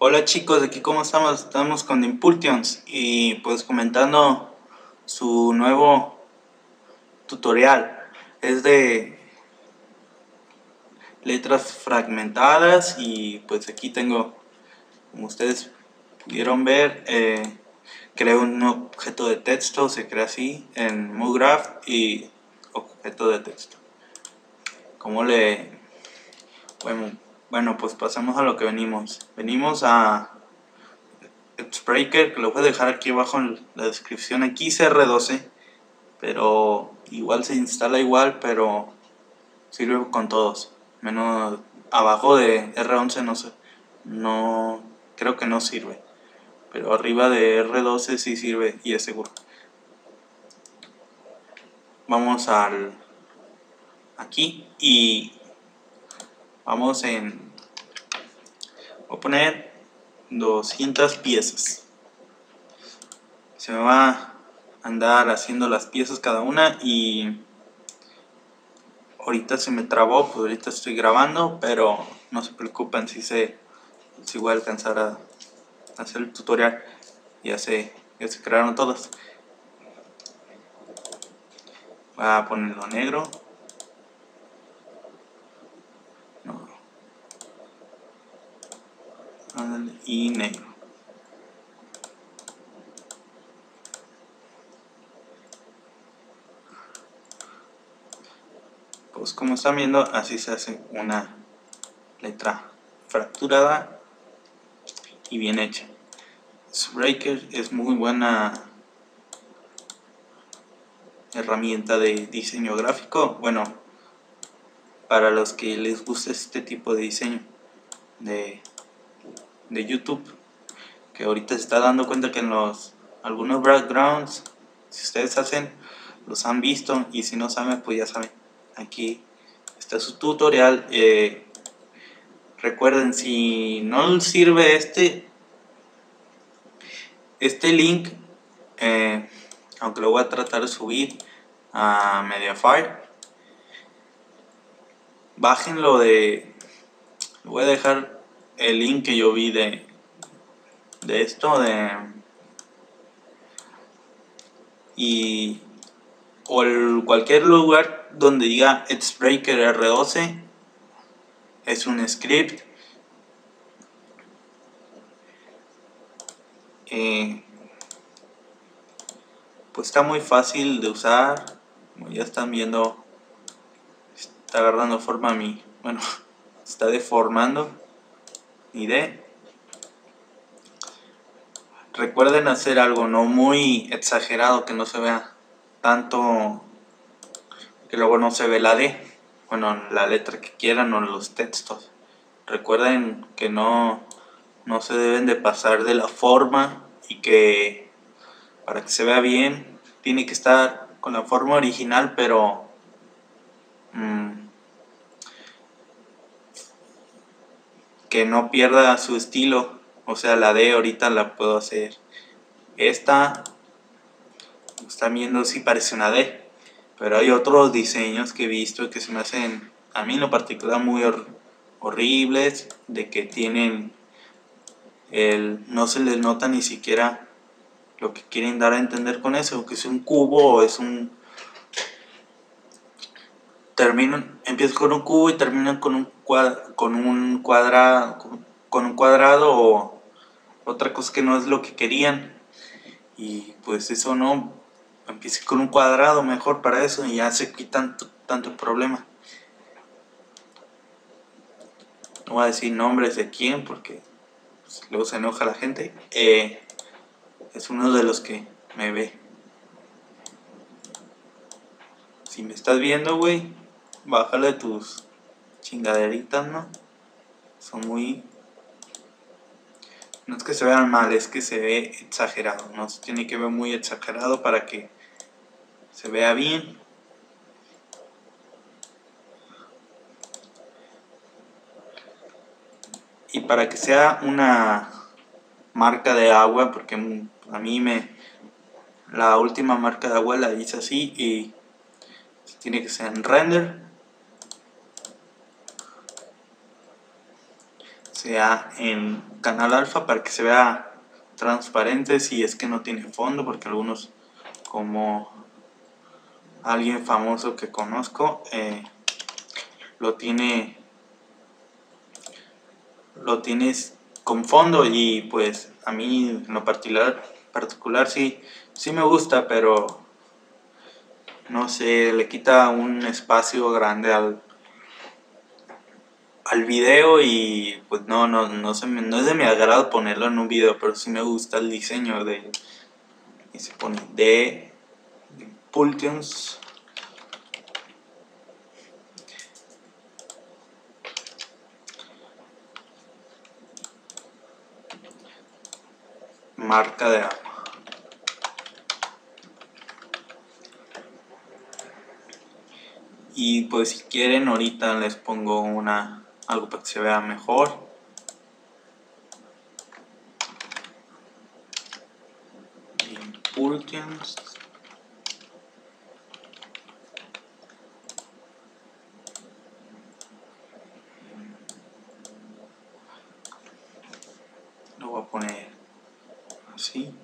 Hola chicos, aquí cómo estamos, estamos con Impulsions y pues comentando su nuevo tutorial. Es de letras fragmentadas y pues aquí tengo, como ustedes pudieron ver, eh, creo un objeto de texto, se crea así en MoGraph y objeto de texto. Como le... Bueno, bueno, pues pasemos a lo que venimos. Venimos a Xbreaker, que lo voy a dejar aquí abajo en la descripción. Aquí CR12, pero igual se instala igual, pero sirve con todos. Menos abajo de R11 no sé, no creo que no sirve. Pero arriba de R12 sí sirve y es seguro. Vamos al aquí y vamos en voy a poner 200 piezas. Se me va a andar haciendo las piezas cada una y ahorita se me trabó pues ahorita estoy grabando pero no se preocupen si se si voy a alcanzar a hacer el tutorial. Ya se, ya se crearon todas. Voy a ponerlo negro y negro. Pues como están viendo, así se hace una letra fracturada y bien hecha. Breaker es muy buena herramienta de diseño gráfico. Bueno, para los que les gusta este tipo de diseño de de YouTube que ahorita se está dando cuenta que en los algunos backgrounds si ustedes hacen los han visto y si no saben pues ya saben. Aquí está su tutorial eh, recuerden si no sirve este este link eh, aunque lo voy a tratar de subir a Mediafire bájenlo de lo voy a dejar el link que yo vi de, de esto, de... Y... O cualquier lugar donde diga Xbreaker R12 es un script eh, pues está muy fácil de usar como ya están viendo está agarrando forma a mí bueno está deformando de Recuerden hacer algo no muy exagerado, que no se vea tanto, que luego no se ve la D, bueno, la letra que quieran o los textos. Recuerden que no, no se deben de pasar de la forma y que para que se vea bien tiene que estar con la forma original, pero... Mm, que no pierda su estilo. O sea, la D ahorita la puedo hacer. Esta, están viendo, si parece una D. Pero hay otros diseños que he visto que se me hacen, a mí en lo particular, muy horribles. De que tienen, el, no se les nota ni siquiera lo que quieren dar a entender con eso. Que es un cubo o es un terminan, empiezan con un cubo y terminan con un, con un cuadrado, con, un cuadrado o otra cosa que no es lo que querían. Y pues eso no, empiece con un cuadrado mejor para eso y ya se quitan tanto problema. No voy a decir nombres de quién porque pues, luego se enoja la gente. Eh, es uno de los que me ve. Si me estás viendo, güey, bájale tus chingaderitas, ¿no? Son muy... No es que se vean mal, es que se ve exagerado, ¿no? Se tiene que ver muy exagerado para que se vea bien. Y para que sea una marca de agua, porque a mí me... La última marca de agua la hice así y tiene que ser en render sea en canal alfa para que se vea transparente si es que no tiene fondo porque algunos como alguien famoso que conozco eh, lo tiene lo tienes con fondo y pues a mí en lo particular particular sí sí me gusta pero no sé le quita un espacio grande al al video y pues no, no, no, se no es de mi agrado ponerlo en un video, pero sí me gusta el diseño de... Y se pone de Pulsions. Marca de agua. Y pues si quieren ahorita les pongo una algo para que se vea mejor. Impulsions. Lo voy a poner así.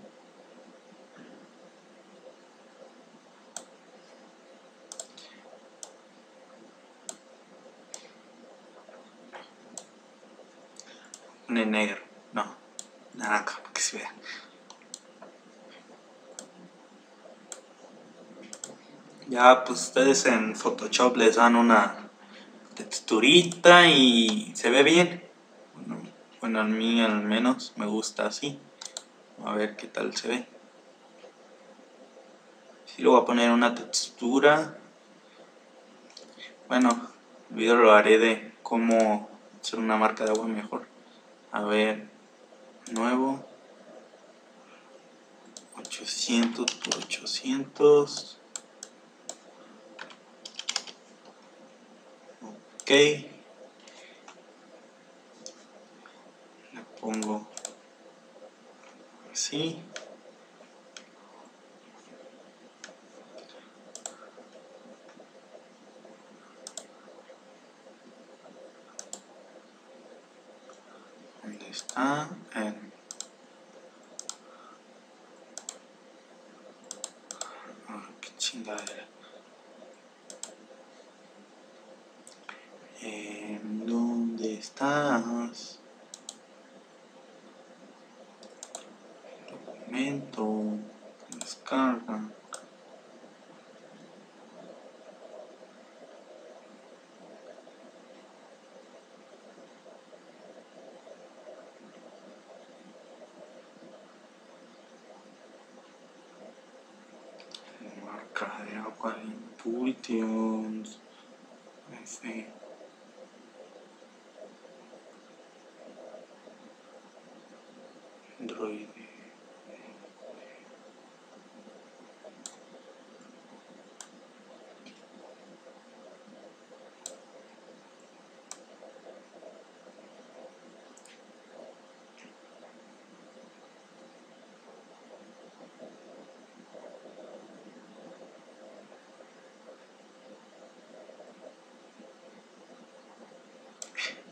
Negro, no, naranja para que se vea. Ya pues ustedes en Photoshop les dan una texturita y se ve bien. Bueno, bueno a mí al menos me gusta así. A ver qué tal se ve. Si lo voy a poner una textura. Bueno, el video lo haré de cómo hacer una marca de agua mejor a ver nuevo. 800 por 800 ok le pongo así está en ah, qué chingadera ¿En dónde estás? Documento, descarga. Marca de agua de Impulsions. F. Android.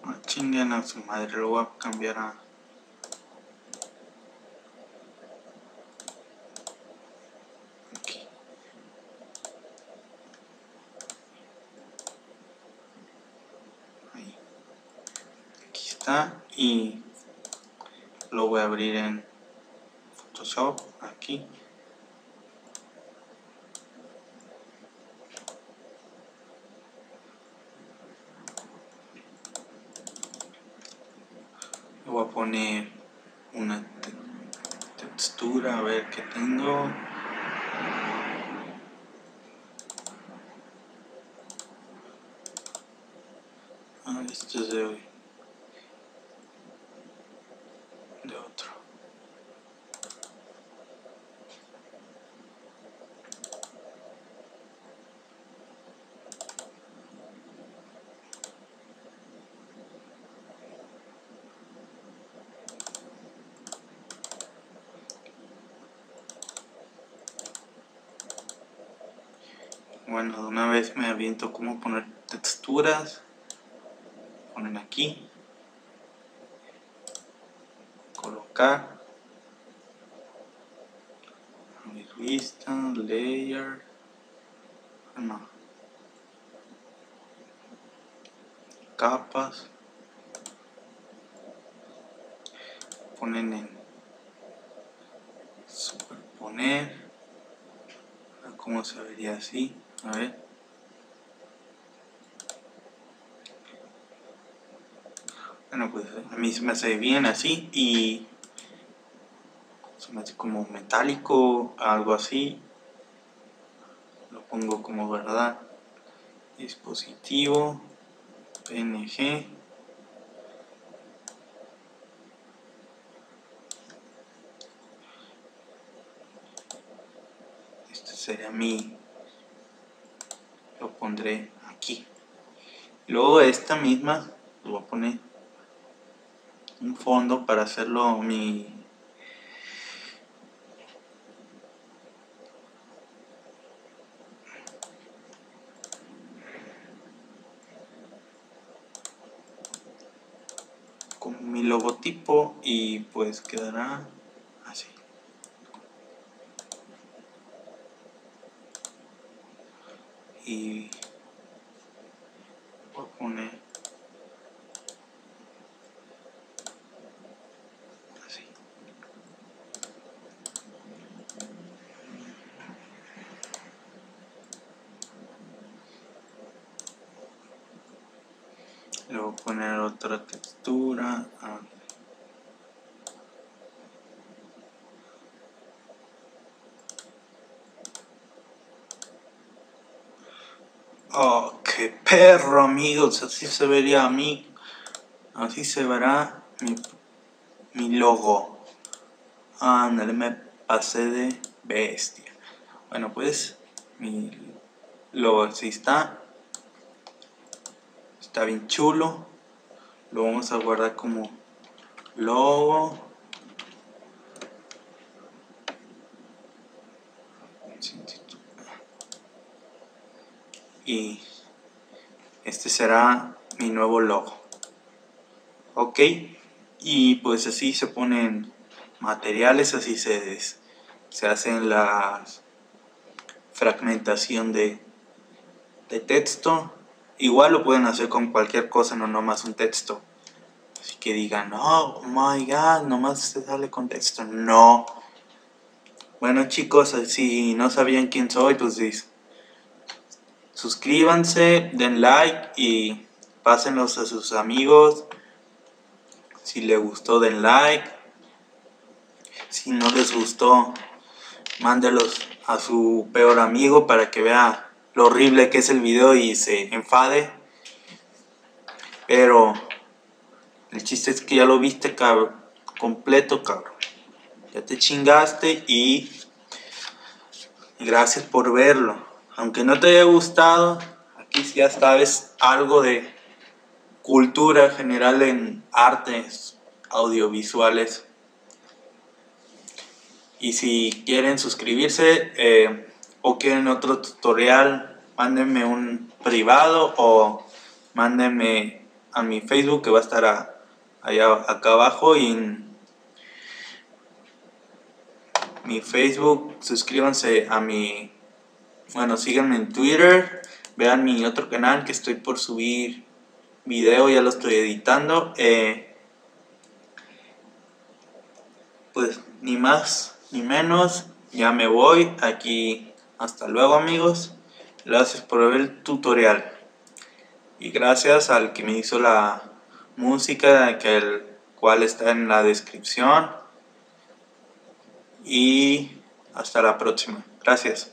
Ah, chinguen a su madre, lo voy a cambiar a aquí. Está y lo voy a abrir en Photoshop aquí. Poner una te- textura a ver qué tengo. Ah, esto es de hoy de otro Bueno, de una vez me aviento cómo poner texturas. Ponen aquí. colocar. Vista layer. No capas. Ponen en superponer. Cómo se vería así a ver. Bueno pues a mí se me hace bien así y se me hace como metálico algo así. Lo pongo como verdad. Dispositivo png este sería mi pondré aquí. Luego esta misma lo voy a poner un fondo para hacerlo mi con mi logotipo y pues quedará así. Y voy a poner así le voy a poner otra textura. Oh, qué perro, amigos. Así se vería a mí. Así se verá mi, mi logo. Ándale, me pasé de bestia. Bueno, pues mi logo así está. Está bien chulo. Lo vamos a guardar como logo. y este será mi nuevo logo ok y pues así se ponen materiales así se, se hacen la fragmentación de, de texto igual lo pueden hacer con cualquier cosa no nomás un texto así que digan oh my god nomás se sale con texto no bueno chicos si no sabían quién soy pues suscríbanse, den like y pásenlos a sus amigos. Si les gustó, den like. Si no les gustó, mándelos a su peor amigo para que vea lo horrible que es el video y se enfade. Pero el chiste es que ya lo viste, cabrón. Completo, cabrón. Ya te chingaste y gracias por verlo aunque no te haya gustado, aquí ya sabes algo de cultura general en artes audiovisuales. Y si quieren suscribirse eh, o quieren otro tutorial, mándenme un privado o mándenme a mi Facebook que va a estar allá acá abajo y en mi Facebook suscríbanse a mi bueno, síganme en Twitter, vean mi otro canal que estoy por subir video, ya lo estoy editando. Eh, pues ni más ni menos, ya me voy. Aquí, hasta luego amigos. Gracias por ver el tutorial. Y gracias al que me hizo la música, que el cual está en la descripción. Y hasta la próxima. Gracias.